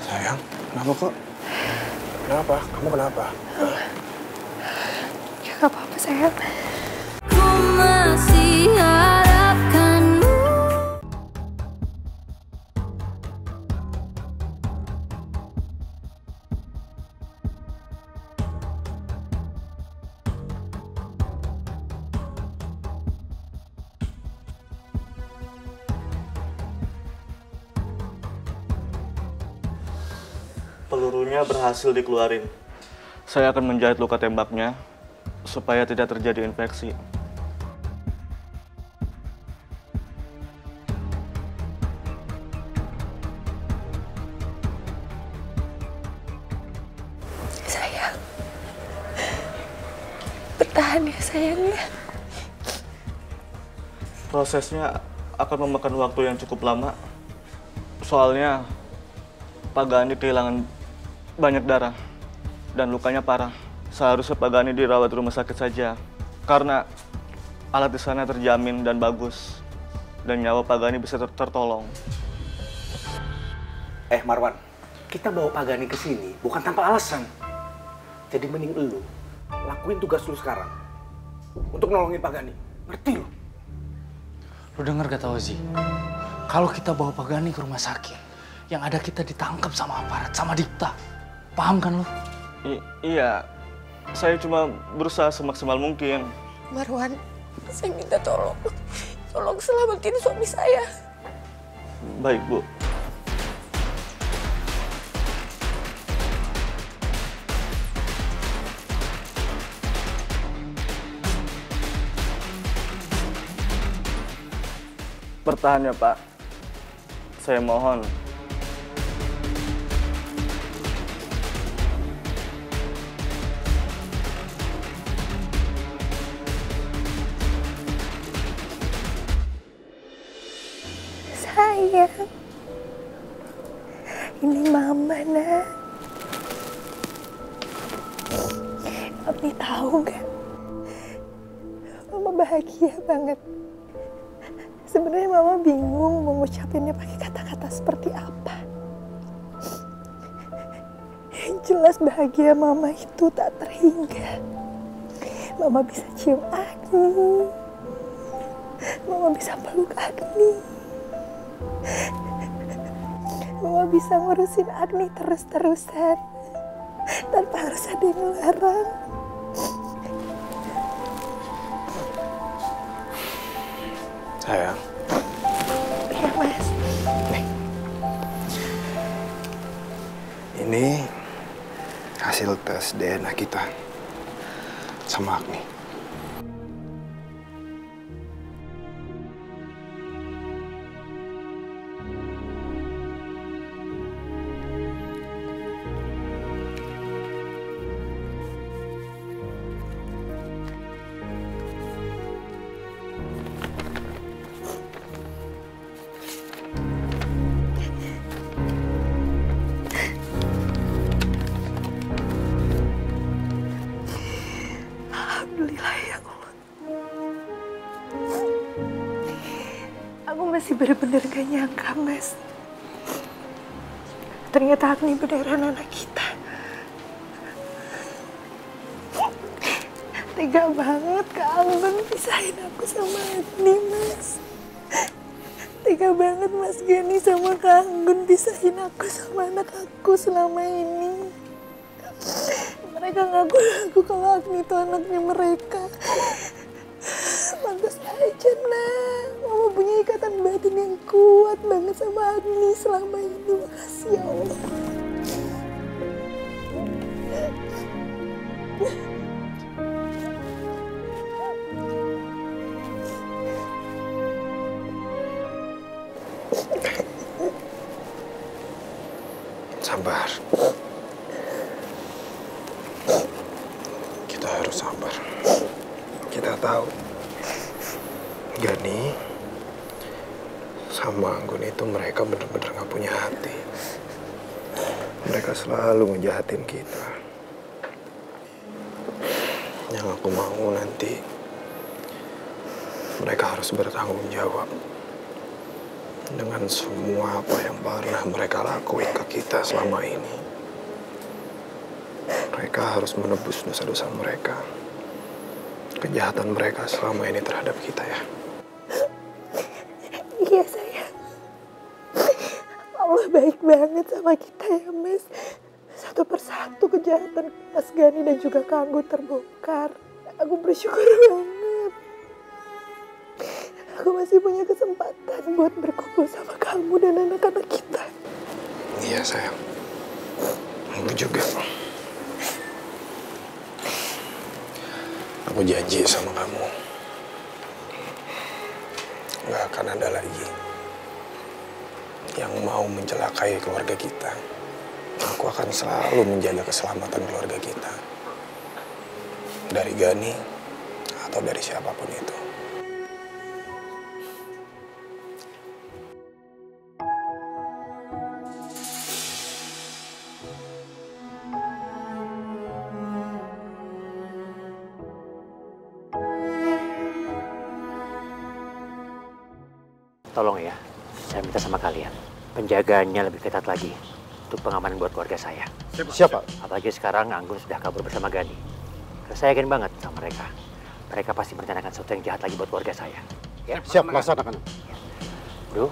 Sayang, kenapa kok? Kenapa? Kamu kenapa? Ya gak apa-apa sayang. Ku masih Pelurunya berhasil dikeluarin. Saya akan menjahit luka tembaknya supaya tidak terjadi infeksi. Sayang. Bertahan ya sayang ya. Prosesnya akan memakan waktu yang cukup lama. Soalnya Pak Gani kehilangan banyak darah dan lukanya parah. Seharusnya Pak Gani dirawat di rumah sakit saja karena alat di sana terjamin dan bagus dan nyawa Pak Gani bisa ter- tertolong. Eh Marwan, kita bawa Pak Gani ke sini bukan tanpa alasan. Jadi mending lu lakuin tugas lu sekarang untuk nolongin Pak Gani. Ngerti lu? Lu denger gak tau Zi? Kalau kita bawa Pak Gani ke rumah sakit, yang ada kita ditangkap sama aparat, sama Dikta. Paham kan lu? I- iya, saya cuma berusaha semaksimal mungkin. Marwan, saya minta tolong. Tolong selamatin suami saya. Baik, Bu. Bertahan ya, Pak. Saya mohon. Sayang. Ini mama, nak. Abi tahu gak? Mama bahagia banget. Sebenarnya mama bingung mau ngucapinnya pakai kata-kata seperti apa. Yang jelas bahagia mama itu tak terhingga. Mama bisa cium Agni. Mama bisa peluk Agni. Mama bisa ngurusin Agni terus-terusan tanpa harus ada yang melarang. Sayang, Ya mas, ini hasil tes DNA kita sama Agni. Benar-benar gak nyangka mas. Ternyata Agni beneran anak kita. Tega banget Kak Anggun pisahin aku sama Agni mas. Tega banget Mas Gani sama Kak Anggun pisahin aku sama anak aku selama ini. Mereka ngaku-ngaku kalau Agni itu anaknya mereka. Pantas aja nah, Mama punya ikatan batin yang kuat banget sama Agni selama ini. Makasih ya Allah. Sabar. Kita harus sabar. Kita tahu Gani sama Anggun itu mereka bener-bener gak punya hati. Mereka selalu ngejahatin kita. Yang aku mau nanti mereka harus bertanggung jawab dengan semua apa yang pernah mereka lakuin ke kita selama ini. Mereka harus menebus dosa-dosa mereka. Kejahatan mereka selama ini terhadap kita ya. Baik banget sama kita ya mas. Satu persatu kejahatan Mas Gani dan juga Kanggu terbongkar. Aku bersyukur banget. Aku masih punya kesempatan buat berkumpul sama kamu dan anak-anak kita. Iya sayang. Aku juga. Aku janji sama kamu. Gak akan ada lagi yang mau mencelakai keluarga kita. Aku akan selalu menjaga keselamatan keluarga kita. Dari Gani atau dari siapa pun itu. Tolong ya, saya minta sama kalian. Penjagaannya lebih ketat lagi untuk pengamanan buat keluarga saya. Siapa? Apalagi sekarang Anggun sudah kabur bersama Gani. Saya yakin banget sama mereka. Mereka pasti merencanakan sesuatu yang jahat lagi buat keluarga saya. Ya, Siap, laksanakan. Bro,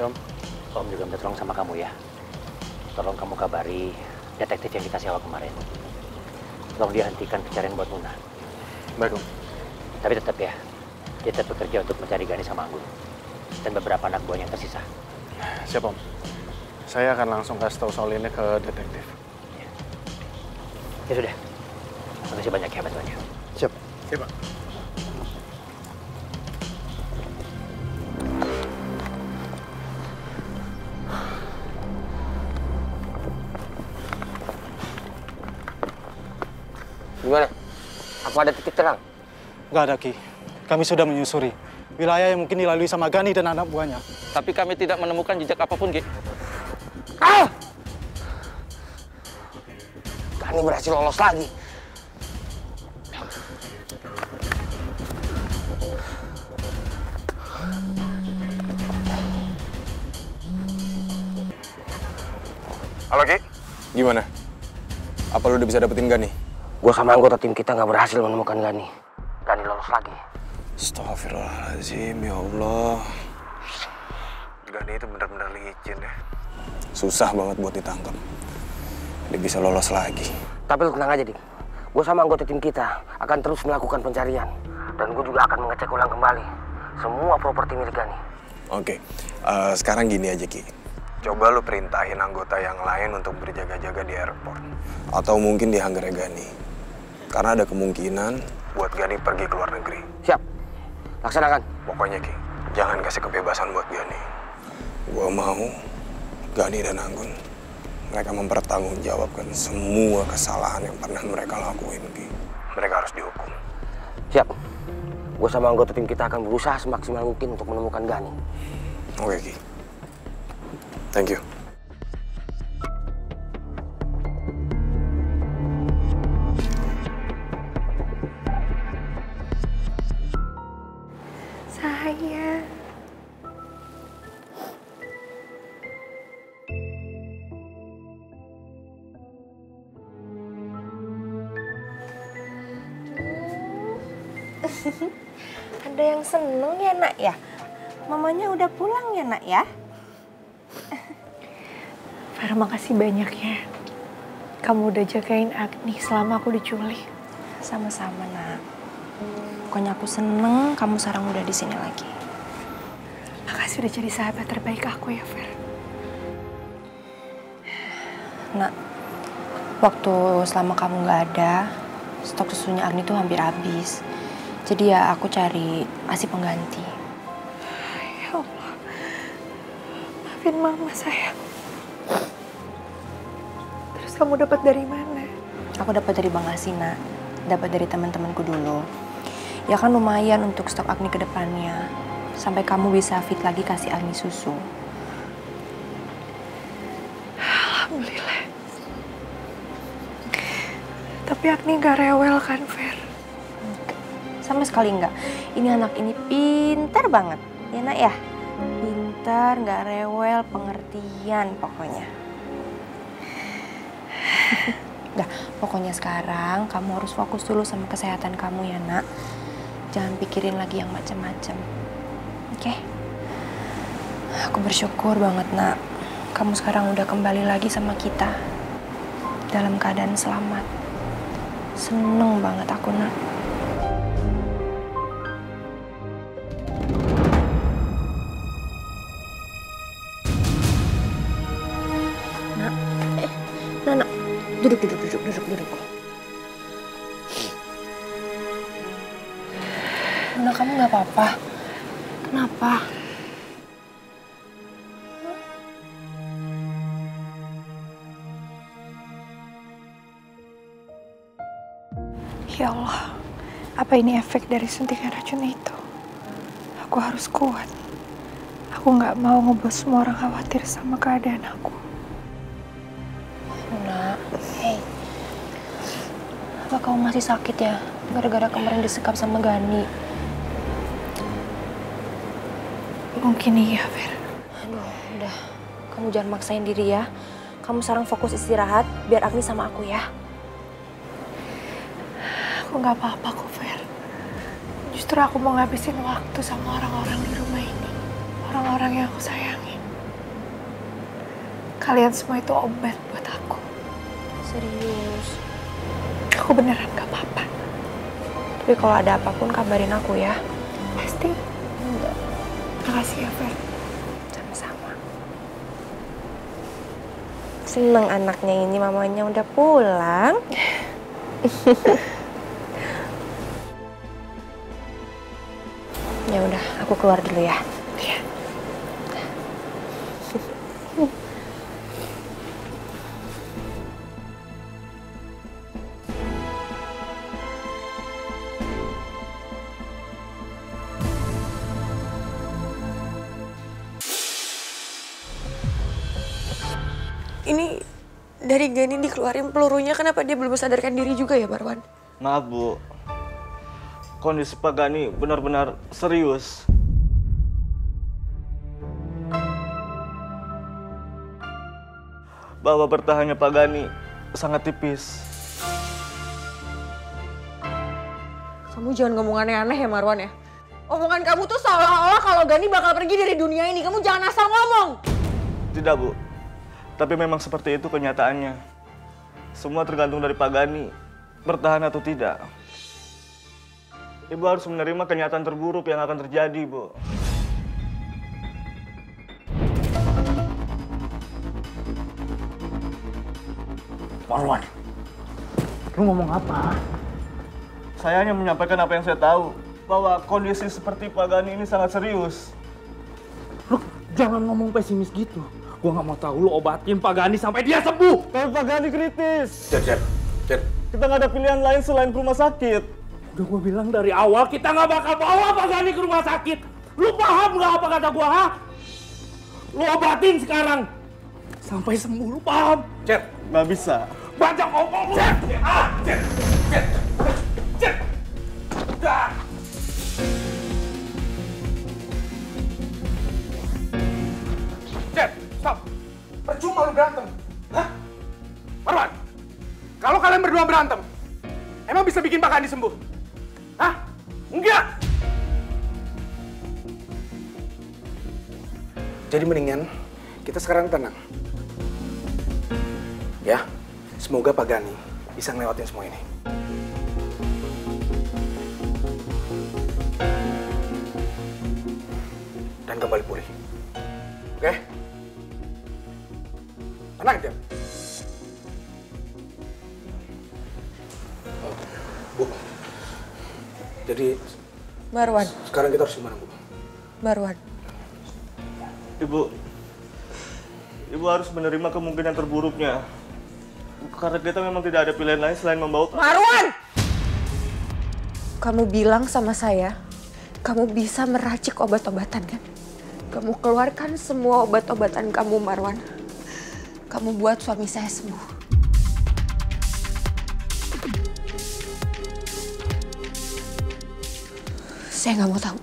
Om. Om juga minta tolong sama kamu ya. Tolong kamu kabari detektif yang dikasih awal kemarin. Tolong dia hentikan pencarian buat Muna. Baik, Om. Tapi tetap ya, dia tetap bekerja untuk mencari Gani sama Anggun. Dan beberapa anak buahnya yang tersisa. Siap, Om. Saya akan langsung kasih tahu soal ini ke detektif. Ya sudah. Makasih banyak ya bantuannya. Siap. Siap, Pak. Gimana? Apa ada titik terang? Nggak ada, Ki. Kami sudah menyusuri. Wilayah yang mungkin dilalui sama Gani dan anak buahnya. Tapi kami tidak menemukan jejak apa pun, Ki. Ah! Kami berhasil lolos lagi. Halo Ki, gimana? Apa lu udah bisa dapetin Gani? Gue sama anggota tim kita nggak berhasil menemukan Gani. Gani. Astagfirullahaladzim, ya Allah. Gani itu benar-benar licin ya. Susah banget buat ditangkap. Dia bisa lolos lagi. Tapi lu tenang aja, Dik. Gue sama anggota tim kita akan terus melakukan pencarian. Dan gue juga akan mengecek ulang kembali semua properti milik Gani. Oke, eh, sekarang gini aja Ki. Coba lu perintahin anggota yang lain untuk berjaga-jaga di airport. Atau mungkin di Hanggar Gani. Karena ada kemungkinan buat Gani pergi ke luar negeri. Siap. Laksanakan. Pokoknya Ki, jangan kasih kebebasan buat Gani. Gua mau Gani dan Anggun mereka mempertanggungjawabkan semua kesalahan yang pernah mereka lakuin, Ki. Mereka harus dihukum. Siap. Gue sama anggota tim kita akan berusaha semaksimal mungkin untuk menemukan Gani. Oke, Ki. Thank you. Ada yang seneng ya nak ya? Mamanya udah pulang ya nak ya? Farah makasih banyak ya. Kamu udah jagain Agni selama aku diculik. Sama-sama, nak. Pokoknya aku seneng kamu sekarang udah di sini lagi. Makasih udah jadi sahabat terbaik aku ya, Fer. Nak, waktu selama kamu nggak ada, stok susunya Agni tuh hampir habis. Jadi ya aku cari asi pengganti. Ya Allah. Maafin mama sayang. Terus kamu dapat dari mana? Aku dapat dari Bang Asina, dapat dari teman-temanku dulu. Ya kan lumayan untuk stok Agni ke depannya. Sampai kamu bisa fit lagi kasih Agni susu. Alhamdulillah. Tapi Agni gak rewel kan? Sama sekali enggak. Ini anak ini pintar banget. Ya nak ya? Pintar, nggak rewel, pengertian pokoknya. Dah, pokoknya sekarang kamu harus fokus dulu sama kesehatan kamu ya nak. Jangan pikirin lagi yang macam-macam. Oke? Aku bersyukur banget nak. Kamu sekarang udah kembali lagi sama kita. Dalam keadaan selamat. Seneng banget aku. Nak, Ya Allah, apa ini efek dari suntikan racun itu? Aku harus kuat. Aku nggak mau ngebuat semua orang khawatir sama keadaan aku. Nak, hey. Apa kamu masih sakit ya? Gara-gara kemarin disekap sama Gani. Mungkin iya, Fer. Aduh, udah. Kamu jangan maksain diri ya. Kamu sekarang fokus istirahat, biar Agni sama aku ya. Aku nggak apa-apa kok, Fer. Justru aku mau ngabisin waktu sama orang-orang di rumah ini. Orang-orang yang aku sayangi. Kalian semua itu obat buat aku. Serius. Aku beneran gak apa-apa. Tapi kalau ada apa pun kabarin aku ya. Pasti. Enggak. Makasih ya, Fer. Sama-sama. Seneng anaknya ini, mamanya udah pulang. aku keluar dulu ya. Iya. Ini dari Gani dikeluarin pelurunya, kenapa dia belum sadarkan diri juga ya, Marwan? Maaf bu, kondisi Pak Gani benar-benar serius. Bahwa bertahannya Pak Gani sangat tipis. Kamu jangan ngomong aneh-aneh ya Marwan ya. Omongan kamu tuh seolah-olah kalau Gani bakal pergi dari dunia ini. Kamu jangan asal ngomong. Tidak bu, tapi memang seperti itu kenyataannya. Semua tergantung dari Pak Gani, bertahan atau tidak. Ibu harus menerima kenyataan terburuk yang akan terjadi, Bu. Marwan, lu ngomong apa? Saya hanya menyampaikan apa yang saya tahu, bahwa kondisi seperti Pak Gani ini sangat serius. Lu jangan ngomong pesimis gitu. Gua nggak mau tahu lu obatin Pak Gani sampai dia sembuh. Tapi Pak Gani kritis. Cer, cer, cer. Kita nggak ada pilihan lain selain ke rumah sakit. Udah gua bilang dari awal kita nggak bakal bawa Pak Gani ke rumah sakit. Lu paham nggak apa kata gua, ha? Lu obatin sekarang. Sampai sembuh, lu paham? Cer, nggak bisa. Baca ngomong lu. Cer, ah, cer, cer, cer. Dah. Cer, stop. Percuma lu berantem. Hah? Marwan, kalau kalian berdua berantem, emang bisa bikin Pak Kandi sembuh? Hah? Enggak! Jadi mendingan kita sekarang tenang. Ya, semoga Pak Gani bisa ngelewatin semua ini. Dan kembali pulih. Oke? Tenang, Jen. Oh, Bu, jadi Marwan, sekarang kita harus gimana, Bu? Marwan. Ibu, Ibu harus menerima kemungkinan terburuknya. Karena kita memang tidak ada pilihan lain selain membawa... Marwan! Kamu bilang sama saya, kamu bisa meracik obat-obatan kan? Kamu keluarkan semua obat-obatan kamu, Marwan. Kamu buat suami saya sembuh. Saya nggak mau tahu.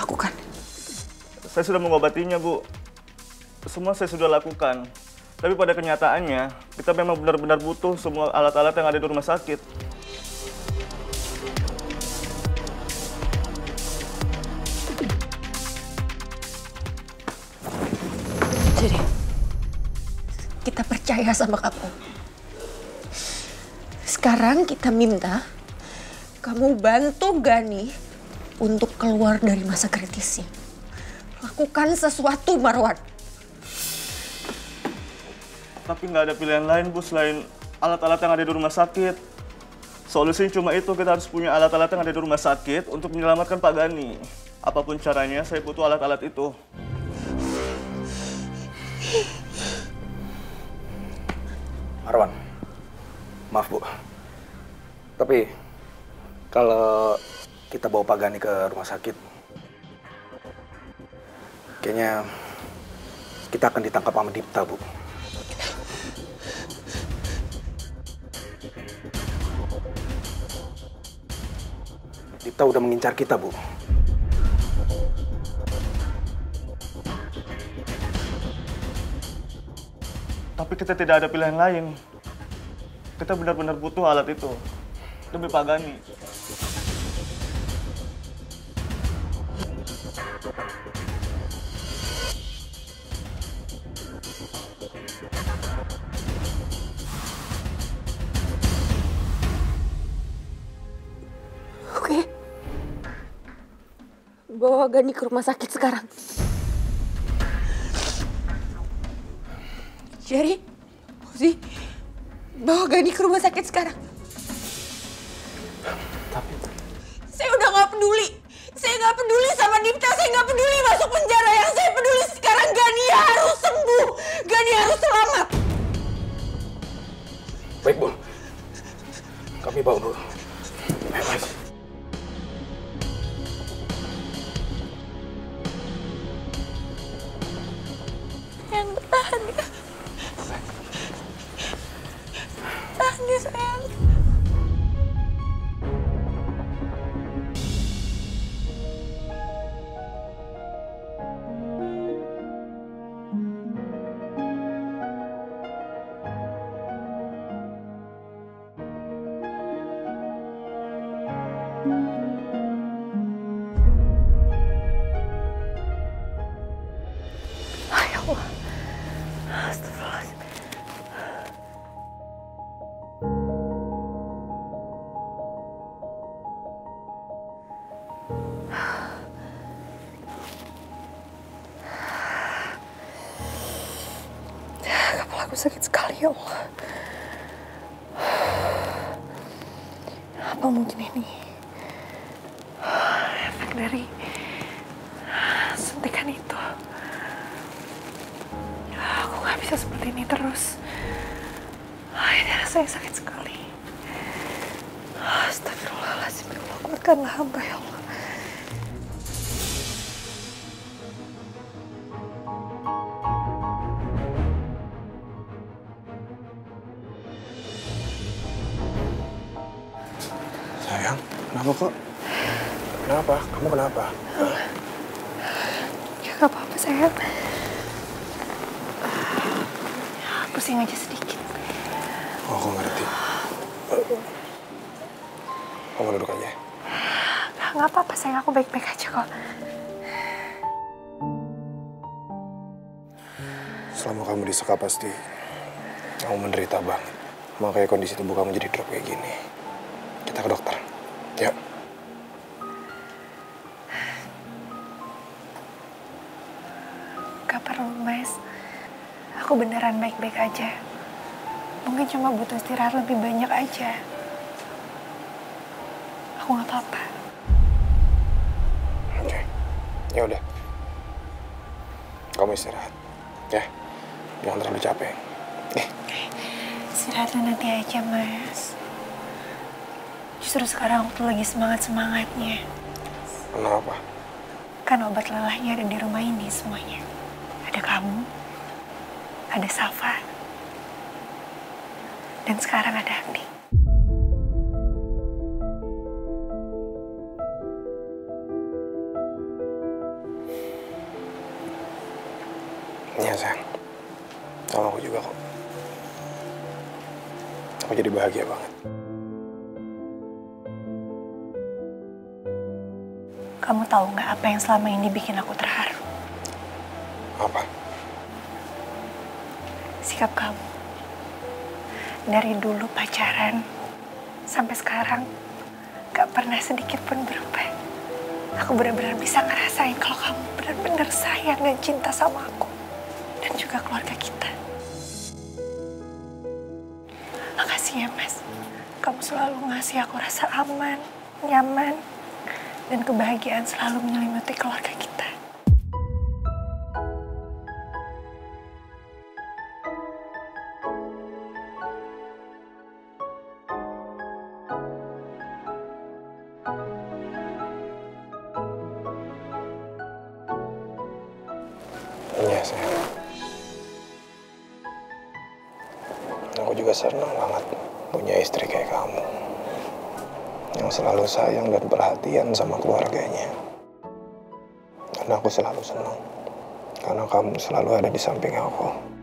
Lakukan. Saya sudah mengobatinya, Bu. Semua saya sudah lakukan. Tapi pada kenyataannya, kita memang benar-benar butuh semua alat-alat yang ada di rumah sakit. Jadi, kita percaya sama kamu. Sekarang kita minta kamu bantu Gani untuk keluar dari masa kritisnya. Lakukan sesuatu, Marwan. Tapi nggak ada pilihan lain, Bu, selain alat-alat yang ada di rumah sakit. Solusinya cuma itu, kita harus punya alat-alat yang ada di rumah sakit untuk menyelamatkan Pak Gani. Apa pun caranya, saya butuh alat-alat itu. Marwan, maaf bu. Tapi kalau kita bawa Pak Gani ke rumah sakit, kayaknya kita akan ditangkap sama Dipta bu. Dipta udah mengincar kita bu. Tapi kita tidak ada pilihan lain. Kita benar-benar butuh alat itu. Demi Pak Gani. Bawa Gani ke rumah sakit sekarang. Jerry, Fauzi, bawa Gani ke rumah sakit sekarang. Saya udah nggak peduli. Saya nggak peduli sama Dipta. Saya nggak peduli Ya darah saya sakit sekali. Astagfirullahaladzim, ya Allah, kuatkanlah hamba ya Allah. Sayang, kenapa kok? Kenapa? Kamu kenapa? Ya nggak apa-apa sayang. Pusing aja sedikit. Oh, aku ngerti. Kamu duduk aja. Nggak apa-apa sayang, aku baik-baik aja kok. Selama kamu disekap pasti kamu menderita banget. Makanya kondisi tubuh kamu jadi drop kayak gini. Kita ke dokter. Aku beneran baik-baik aja. Mungkin cuma butuh istirahat lebih banyak aja. Aku nggak apa-apa. Oke. Ya udah. Kamu istirahat. Ya. Jangan terlalu capek. Istirahatnya nanti aja, Mas. Justru sekarang aku tuh lagi semangat-semangatnya. Kenapa? Kan obat lelahnya ada di rumah ini semuanya. Ada kamu, ada Safa, dan sekarang ada Andi. Iya sayang, sama aku juga kok. Aku jadi bahagia banget. Kamu tahu nggak apa yang selama ini bikin aku terharu? Sikap kamu. Dari dulu pacaran sampai sekarang gak pernah sedikit pun berubah. Aku benar-benar bisa ngerasain kalau kamu benar-benar sayang dan cinta sama aku dan juga keluarga kita. Makasih ya mas, kamu selalu ngasih aku rasa aman, nyaman, dan kebahagiaan selalu menyelimuti keluarga kita. Juga senang banget punya istri kayak kamu. Yang selalu sayang dan perhatian sama keluarganya. Dan aku selalu senang. Karena kamu selalu ada di samping aku.